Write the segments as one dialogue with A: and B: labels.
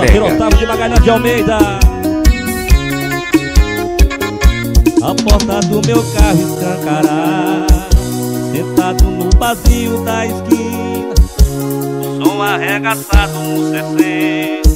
A: brega.
B: Otávio de Magalhães de Almeida. A porta do meu carro escancará Sentado no vazio da esquina. O som arregaçado no 60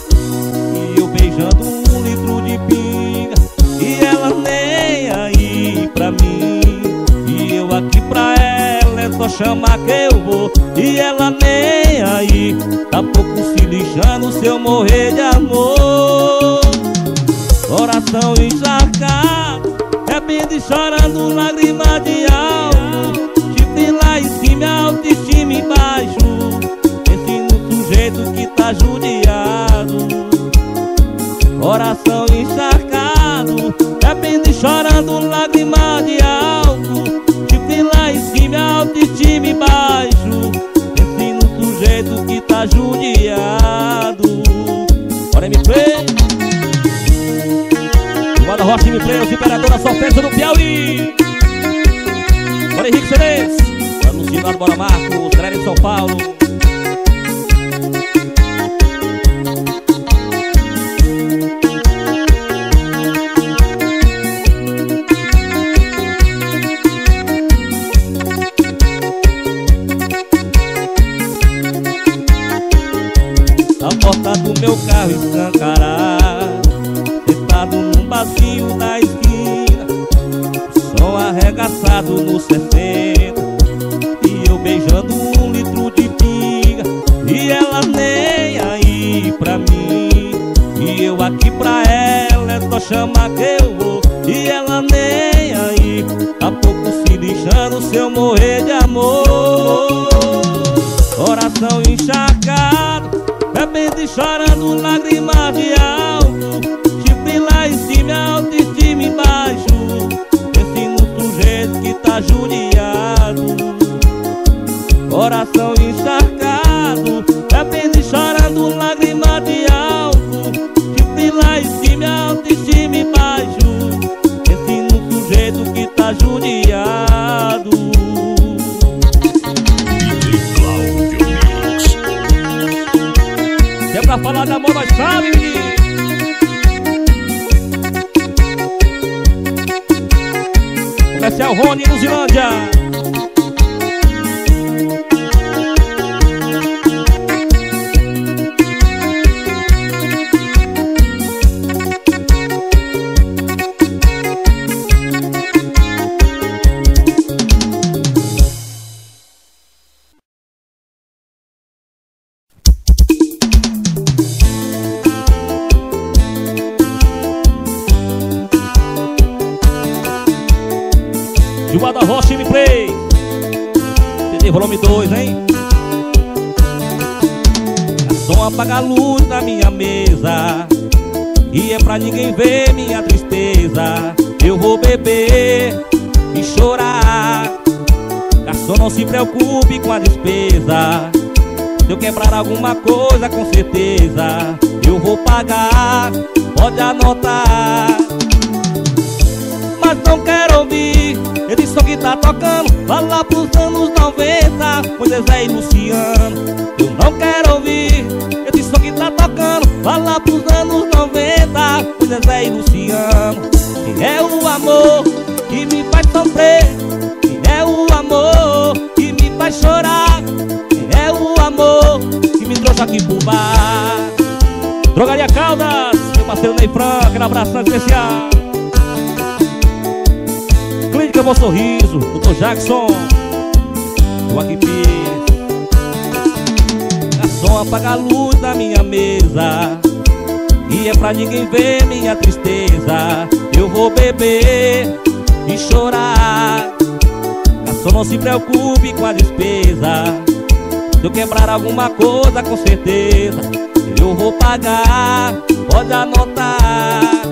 B: chamar que eu vou E ela nem aí. Tá pouco se lixando se eu morrer de amor. Coração encharcado Bebendo e chorando lágrimas de alma. Chifre lá em cima, autoestima embaixo. Pense no sujeito que tá judiado. Coração Rocha os imperadores da surpresa do Piauí. Bora Henrique Celes Anunciado Bora Marcos, de São Paulo Chifre lá em Se eu quebrar alguma coisa com certeza Eu vou pagar, pode anotar. Mas não quero ouvir Esse som que tá tocando. Lá lá pros anos 90 Com Zezé e Luciano Eu não quero ouvir Esse som que tá tocando. Lá lá pros anos 90 Com Zezé e Luciano Que é o amor que me faz sofrer? Que é o amor que me faz chorar amor que me trouxe aqui pro bar Drogaria Caldas Meu parceiro Ney Franco Aquele abração especial. Clínica Bom Sorriso, Dr. Jackson. Joaquim Pires Garçom, apaga a luz da minha mesa. E é pra ninguém ver minha tristeza. Eu vou beber e chorar. Garçom, não se preocupe com a despesa Se eu quebrar alguma coisa, com certeza Eu vou pagar, pode anotar.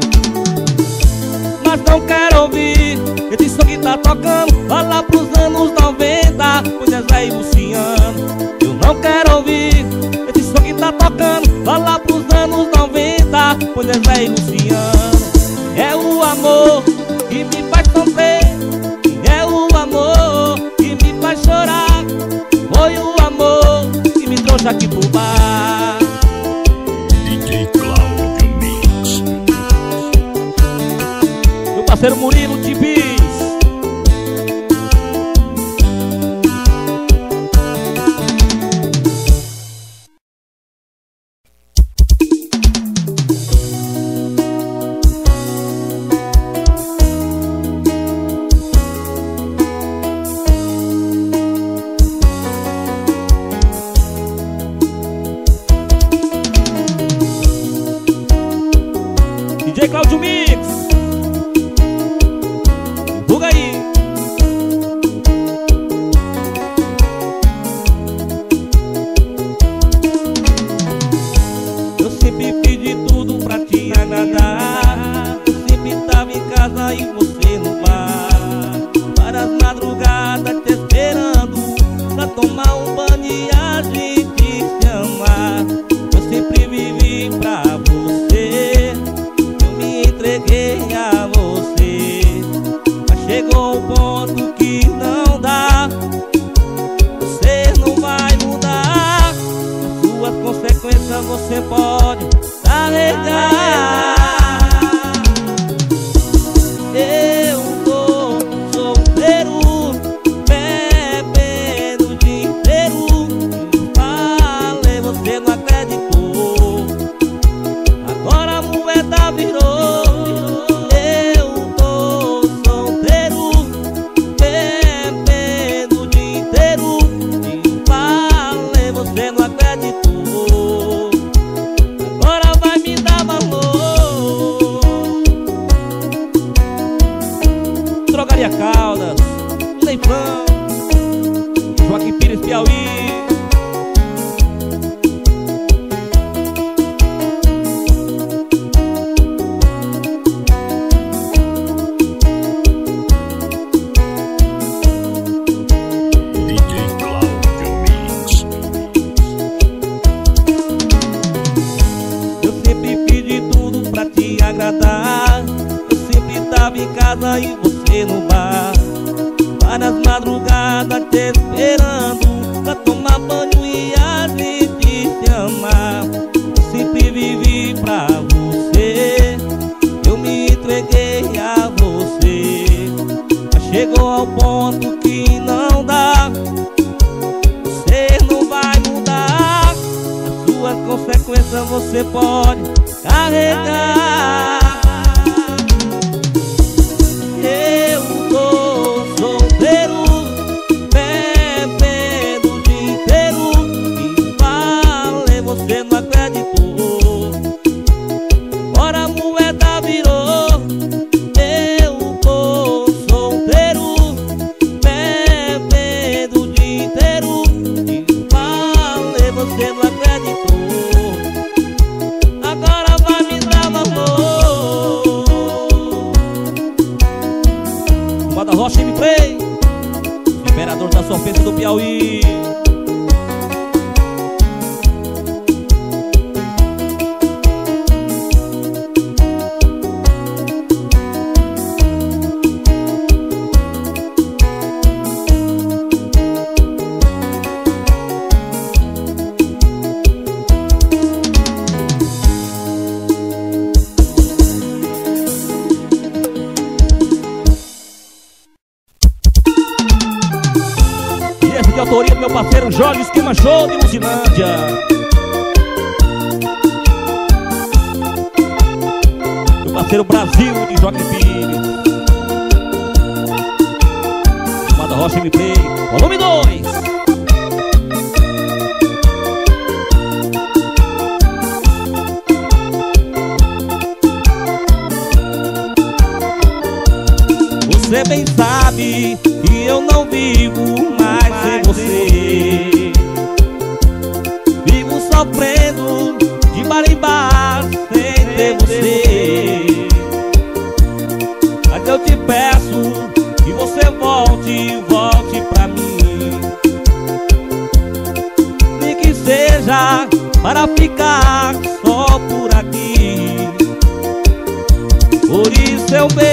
B: Mas não quero ouvir Esse som que tá tocando. Lá lá pros anos 90 Com Zezé e Luciano. Eu não quero ouvir Esse som que tá tocando. Lá lá pros anos 90 Com Zezé e Luciano parceiro Murilo E eu não vivo mais sem você. Vivo sofrendo de marimbá sem ter você. Mas eu te peço que você volte, volte pra mim. Nem que seja para ficar só por aqui. Por isso eu vejo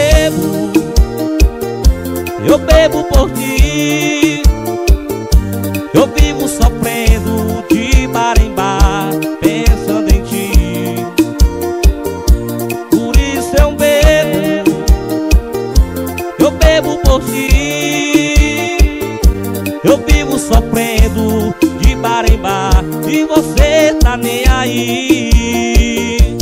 B: bebo por ti. Eu vivo sofrendo de bar em bar Pensando em ti. Por isso eu bebo Eu bebo por ti. Eu vivo sofrendo de bar em bar E você tá nem aí.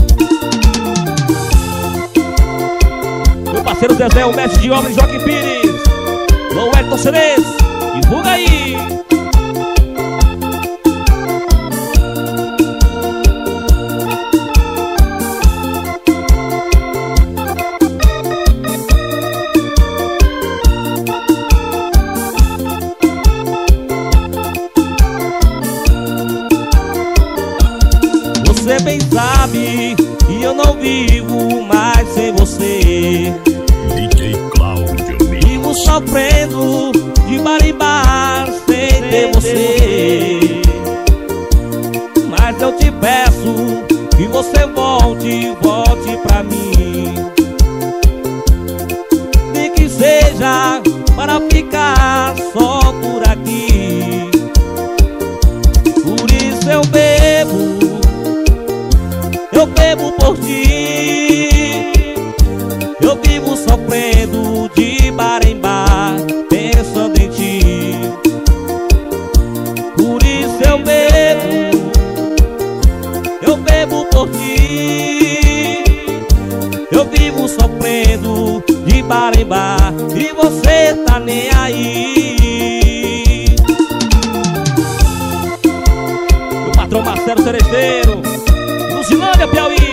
B: Meu parceiro
A: Zezé, o
B: mestre de obras, Joaquim Pires. Conselheiros para em bar E você tá nem aí. O patrão Marcelo Seresteiro Luzilândia, Piauí.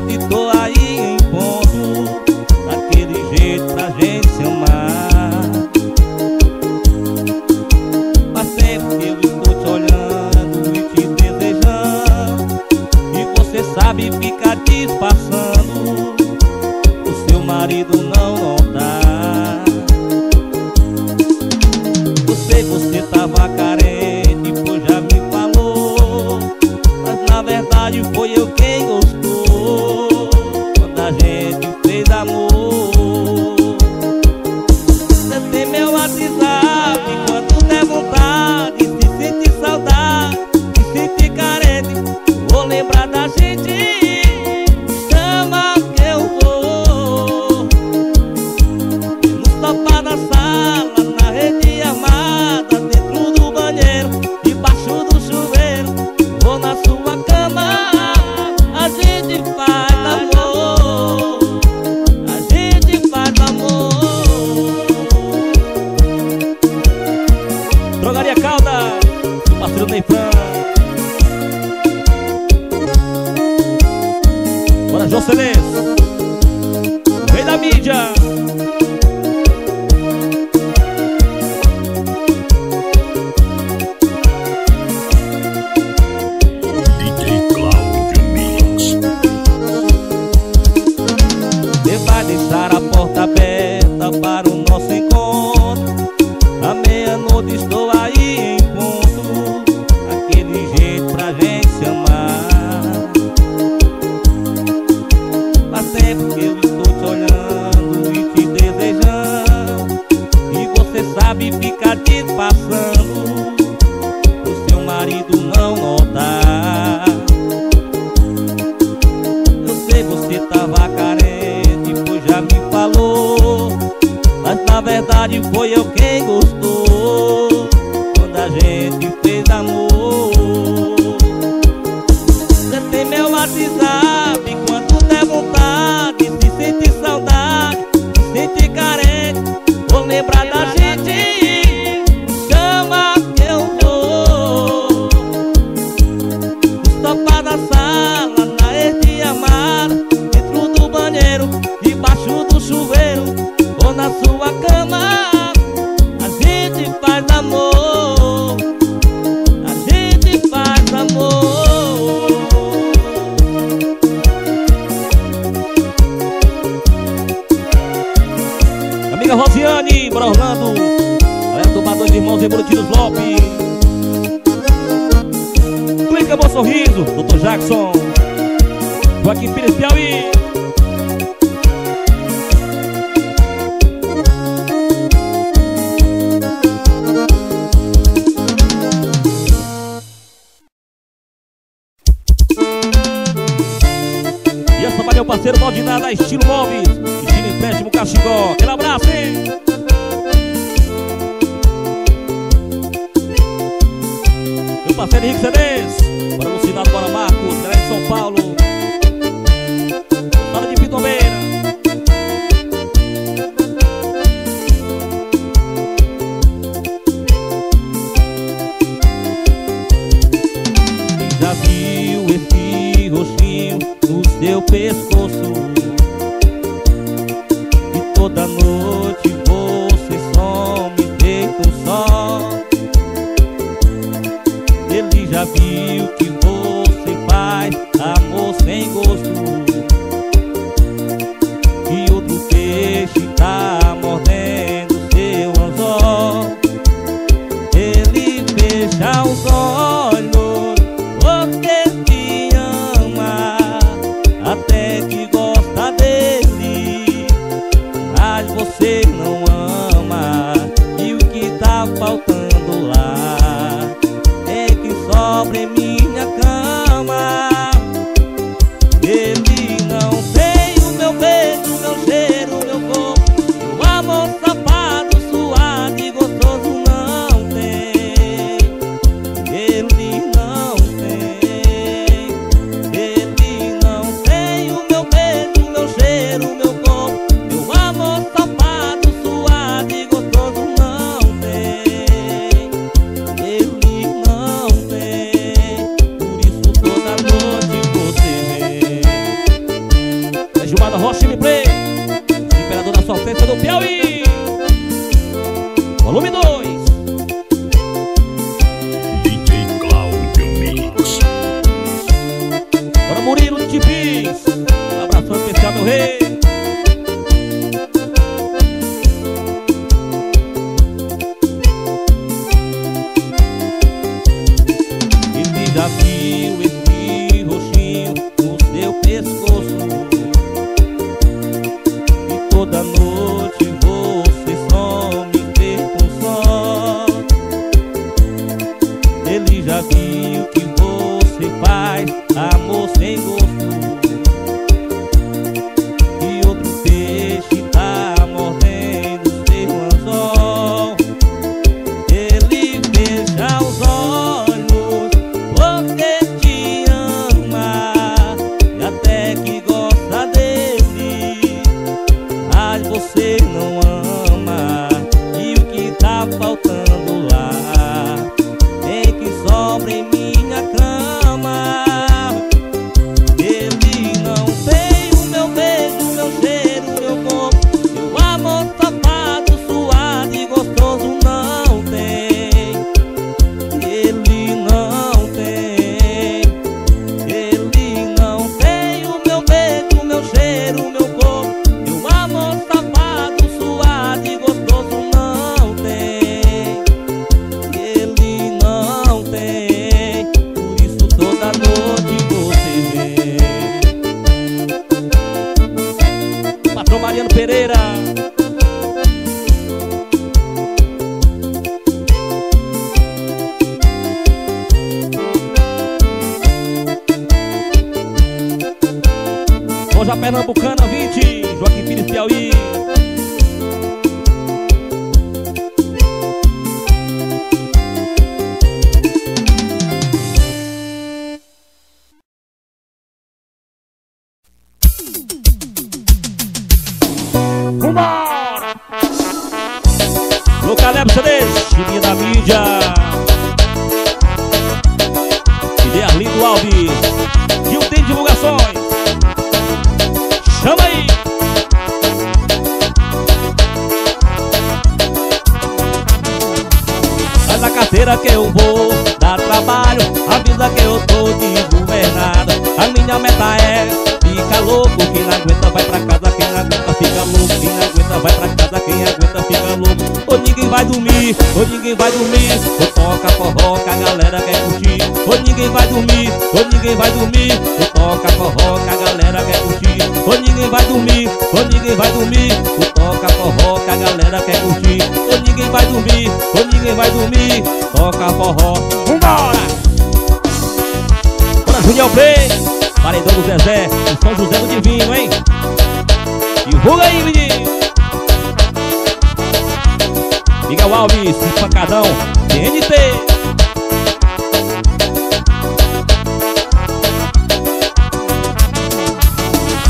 B: motito tempão de ti carente Vou lembrar da gente. Loja Pernambucana 20 Joaquim Pires Piauí forró, vambora! Bora Junior Play, paredão do Zezé E São José do Divino, hein? Divulga aí, menino! Miguel Alves, pancadão, TNT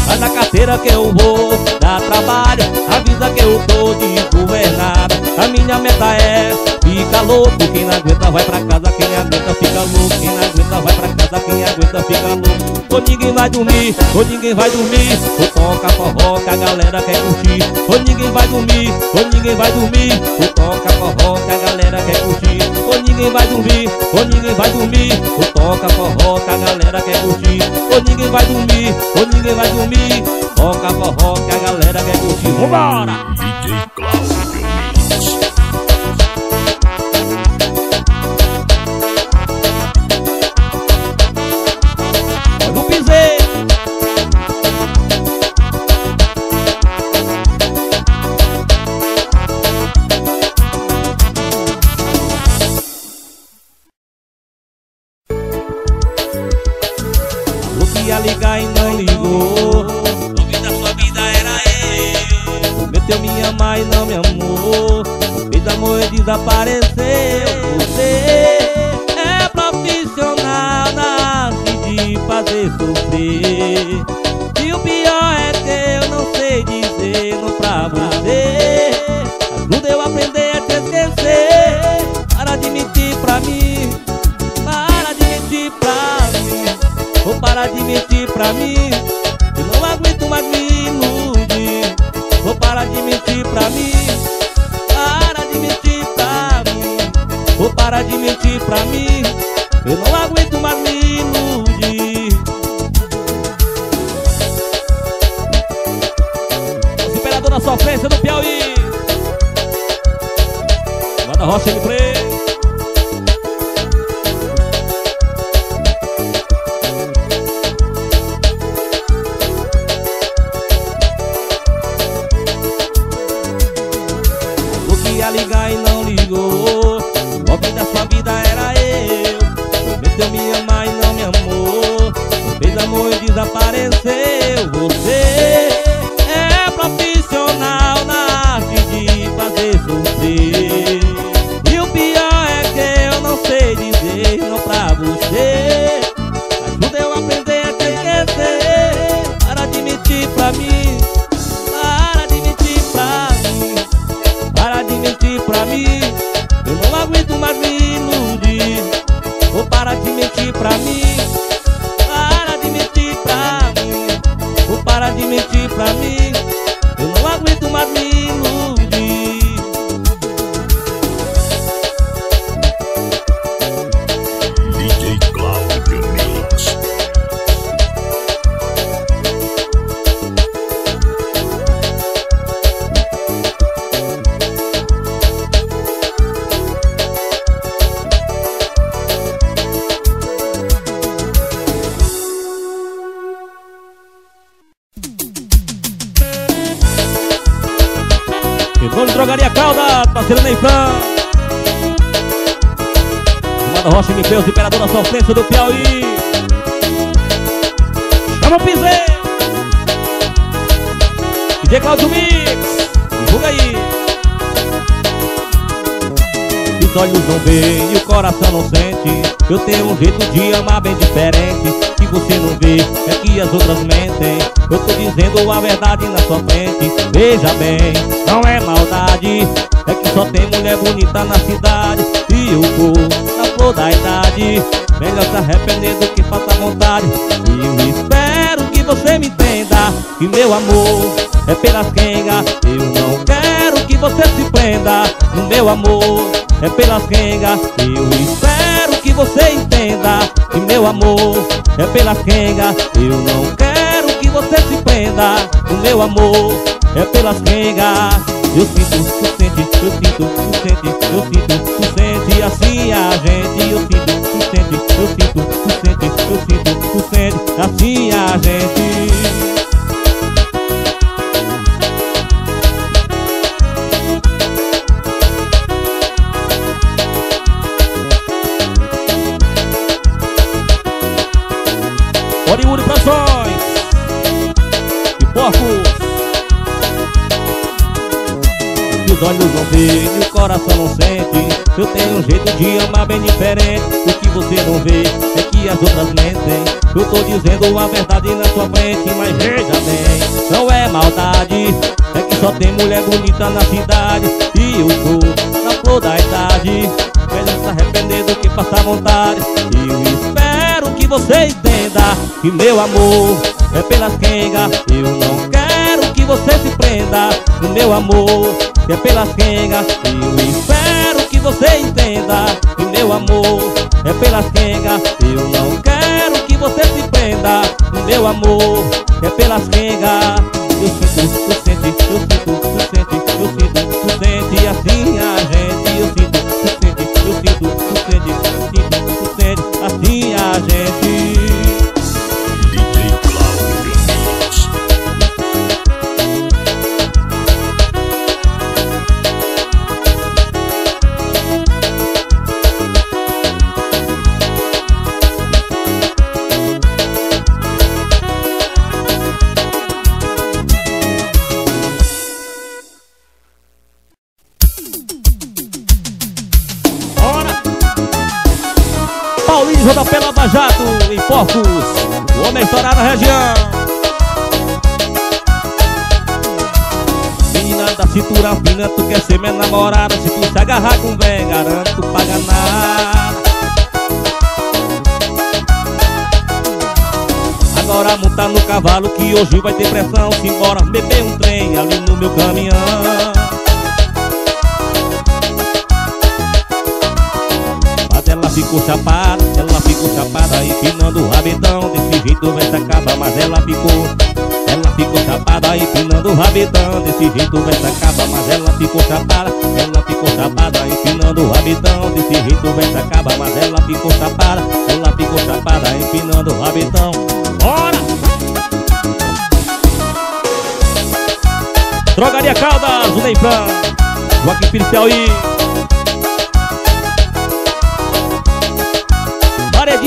B: Mas na carteira que eu vou dar trabalho Avisa que eu tô desgovernado A minha meta é ficar louco Quem não aguenta vai pra casa Quem aguenta fica louco Quem não aguenta vai pra casa Quem aguenta fica louco. Ou ninguém vai dormir Ou ninguém vai dormir. Ou toca forró que a galera quer curtir. Ou ninguém vai dormir Ou ninguém vai dormir. Ou toca forró que a galera quer curtir. Ou ninguém vai dormir Ou ninguém vai dormir. Ou toca forró que a galera quer curtir. Ou ninguém vai dormir Ou ninguém vai dormir. Toca forró que a galera quer curtir. Vambora!
A: DJ Cláudio.
B: Amor e desapareceu. Você é profissional na arte de fazer sofrer. E o pior é que eu não sei dizer não pra você. Ajuda eu aprender a te esquecer. Para de mentir pra mim Para de mentir pra mim. Ou para de mentir pra mim. Eu não aguento mais me iludir. Vou parar de mentir pra mim mentir pra mim. Eu não aguento mais me iludir. Imperador na sofrência do Piauí. Guarda Rocha de Freio de drogaria Calda, parceiro Neifran Manda Rocha MP, os imperador da sofrência do Piauí. Chama o piseiro DJ Claudio Mix Divulga aí. Os olhos não veem e o coração não sente. Eu tenho um jeito de amar bem diferente você não vê, é que as outras mentem. Eu tô dizendo a verdade na sua frente Veja bem, não é maldade. É que só tem mulher bonita na cidade E eu tô na flor da idade. Melhor se arrepender do que falta vontade. E eu espero que você me entenda Que meu amor é pelas quengas Eu não quero que você se prenda No meu amor é pelas quengas Eu espero que você entenda Que meu amor é pelas quengas Eu não quero que você se prenda. No meu amor é pelas quengas Eu sinto, tu sente, eu sinto, tu sente Eu sinto, tu sente assim a gente. Eu sinto, tu sente, eu sinto, tu sente Eu sinto, tu sente, assim a gente os olhos não veem e o coração não sente. Eu tenho um jeito de amar bem diferente. O que você não vê é que as outras mentem. Eu tô dizendo a verdade na sua frente Mas veja bem, não é maldade. É que só tem mulher bonita na cidade. E eu sou na flor da idade. Melhor se arrepender do que passar vontade. E eu espero que você entenda Que meu amor é pelas quengas. Eu não quero que você se prenda No meu amor é pelas quengas Eu espero que você entenda Que meu amor é pelas quengas Eu não quero que você se prenda. No meu amor é pelas quengas. Eu sinto, região. Menina da cintura fina, tu quer ser minha namorada? Se tu se agarrar com véia, garanto paga nada. Agora montar no cavalo que hoje vai ter pressão. Simbora beber um trem ali no meu caminhão ficou chapada, ela ficou chapada Empinando o rabetão, desse jeito vai se acabar Mas ela ficou, ela ficou chapada Empinando o rabetão, desse jeito vai se acabar Mas ela ficou chapada, ela ficou chapada Empinando o rabetão, desse jeito vai se acabar Mas ela ficou chapada, ela ficou chapada Empinando o rabetão Bora! Drogaria Caldas, o Neifran Joaquim Pires Piauí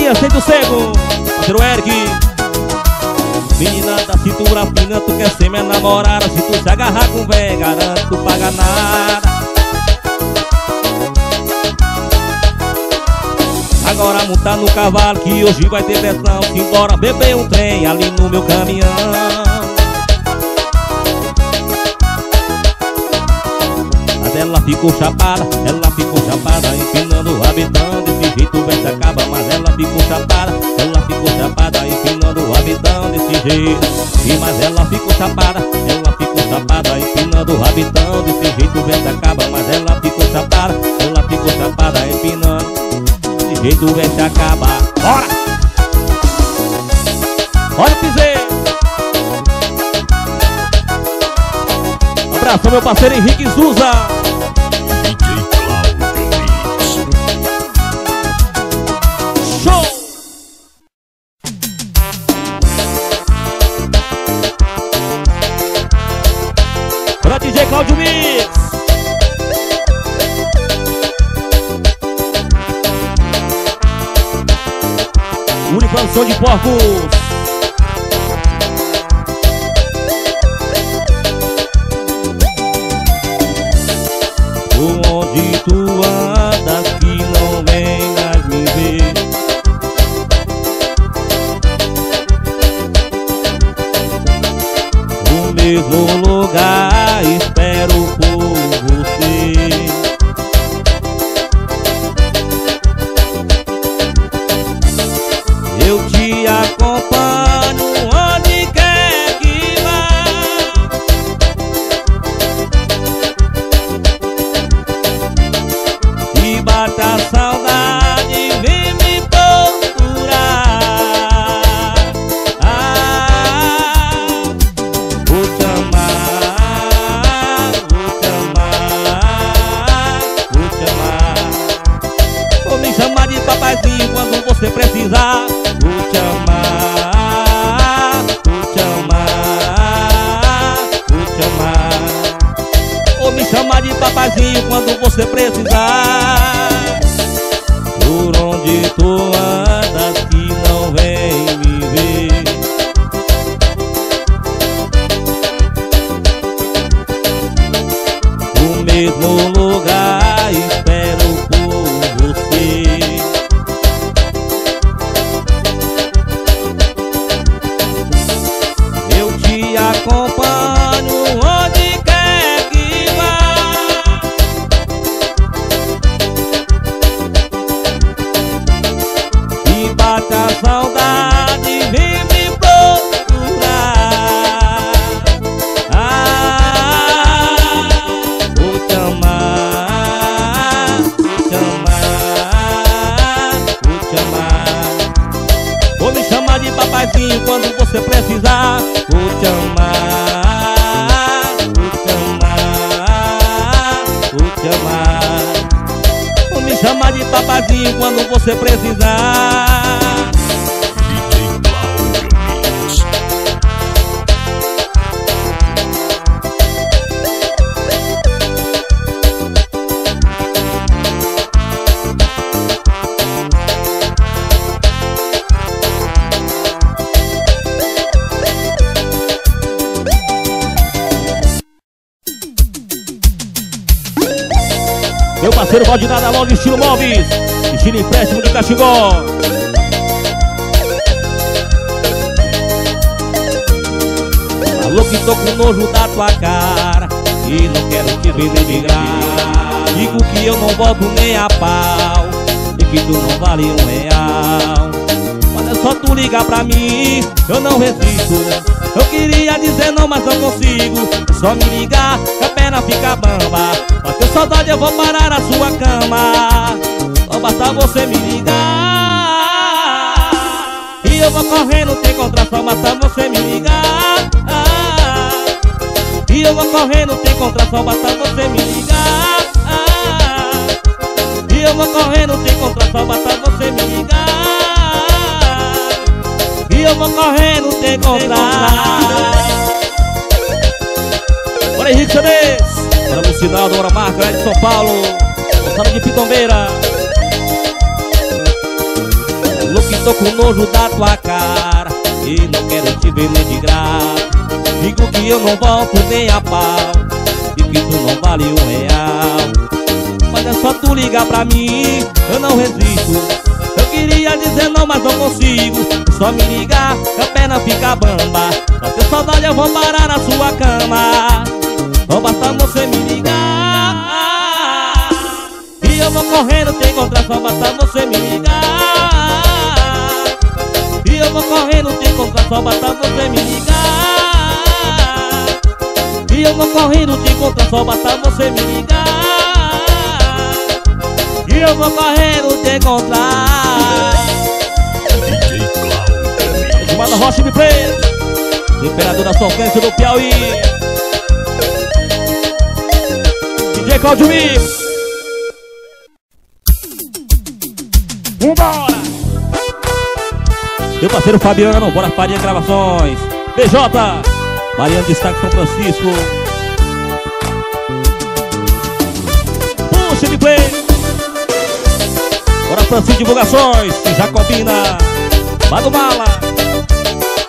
B: Paredinha, sem do cego. Parceiro Eric Menina da cintura fina, tu quer ser minha namorada? Se tu se agarrar com véia, garanto tu paga nada. Agora montar no cavalo que hoje vai ter pressão Simbora beber um trem ali no meu caminhão ela ficou chapada, ela ficou chapada Empinando o rabetão, desse jeito vai se acaba Mas ela ficou chapada, ela ficou chapada Empinando o rabetão desse jeito. E mas ela ficou chapada, ela ficou chapada Empinando o rabetão, desse jeito vai se acaba Mas ela ficou chapada, ela ficou chapada Empinando, desse jeito vai se acabar. Bora! Olha o piseiro! Abraço meu parceiro Henrique Zuza Uniprodução de porcos. Por onde tu que tô com nojo da tua cara. E não quero te nem de Digo que eu não volto nem a pau. E que tu não vale um real. Mas é só tu ligar pra mim. Eu não resisto. Eu queria dizer não, mas não consigo. É só me ligar que a perna fica bamba. Bateu saudade, eu vou parar na sua cama. Só basta você me ligar. E eu vou correndo te encontrar Só basta você me ligar E eu vou correndo te encontrar Só basta você me ligar. E eu vou correndo te encontrar Só basta você me ligar. E eu vou correndo te encontrar. Bora Henrique Chanês Bora no sinal do lá de São Paulo. Moçada de Pitombeira. Que tô com nojo da tua cara. E não quero te ver nem de graça Digo que eu não volto nem a pau E que tu não vale um real. Mas é só tu ligar pra mim Eu não resisto. Eu queria dizer não, mas não consigo. Só me ligar a perna fica bamba. Pra ter saudade eu vou parar na sua cama. Só basta você me ligar. E eu vou correndo te encontrar Só basta você me ligar. E eu vou correndo te encontrar Só basta eu vou correndo te encontrar Só basta você me ligar. E eu vou correndo te encontrar. Chamada Rocha Preto Imperador da sofrência do Piauí. DJ Claudio Mix Vambora! Meu parceiro Fabiano, bora Faria Gravações. BJ, Mariano Destaque São Francisco De play Bora Francisco Divulgações, Jacobina Mano Mala.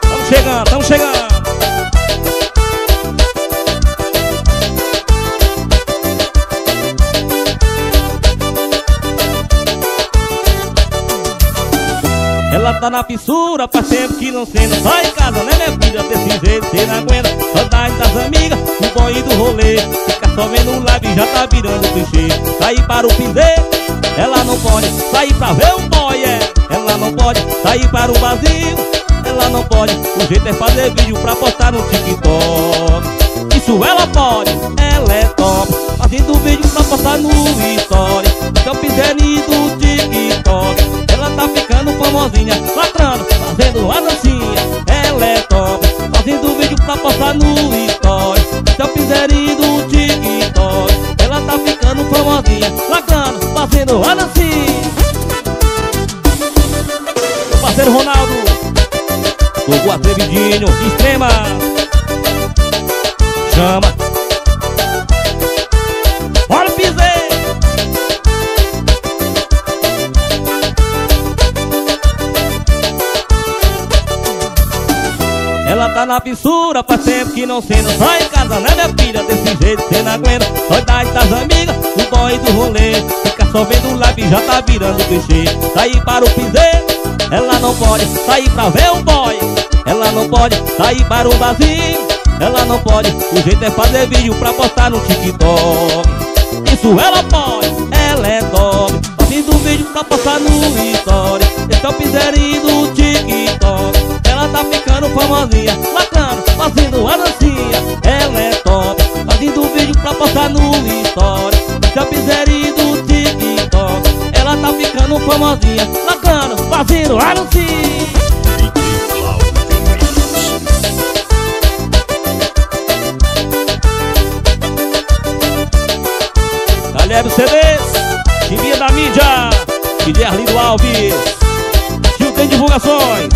B: Tamo chegando, tamo chegando. Ela tá na fissura, faz tempo que não cena Sai em casa, né minha filha, desse jeito cê não aguenta. Saudade das amigas, do bom e do rolê só vendo um live, já tá virando clichê. Sair para o piseiro, ela não pode Sair pra ver um boy, é. Ela não pode sair para o vazio Ela não pode, o jeito é fazer vídeo pra postar no TikTok. Isso ela pode, ela é top. Fazendo vídeo pra postar no story. Então pisene do TikTok ela tá ficando famosinha, latrando, fazendo a dancinha. Ela é top, fazendo vídeo pra postar no story. Seu piseirinho do TikTok. Ela tá ficando famosinha, latrando, fazendo a dancinha. Parceiro Ronaldo, Fogo atrevidinho, extrema. Chama. Tá na fissura, faz tempo que não sendo Só em casa, né minha filha? Desse jeito cê não aguenta. Saudade das amigas, do boy do rolê. Fica só vendo live, já tá virando clichê. Sair para o piseiro, ela não pode. Sair pra ver um boy, ela não pode. Sair para um barzinho, ela não pode. O jeito é fazer vídeo pra postar no TikTok Isso ela pode, ela é top Fazendo vídeo pra postar no Esse é o piseirinho do TikTok. Ela tá ficando famosinha Bacana, fazendo a dancinha. Ela é top Fazendo vídeo pra postar no story. Seu piseirinho do TikTok. Ela tá ficando famosinha Bacana, fazendo a dancinha Guilherme CDs, Timinha da mídia, Guilherme Alves, Gil tem divulgações.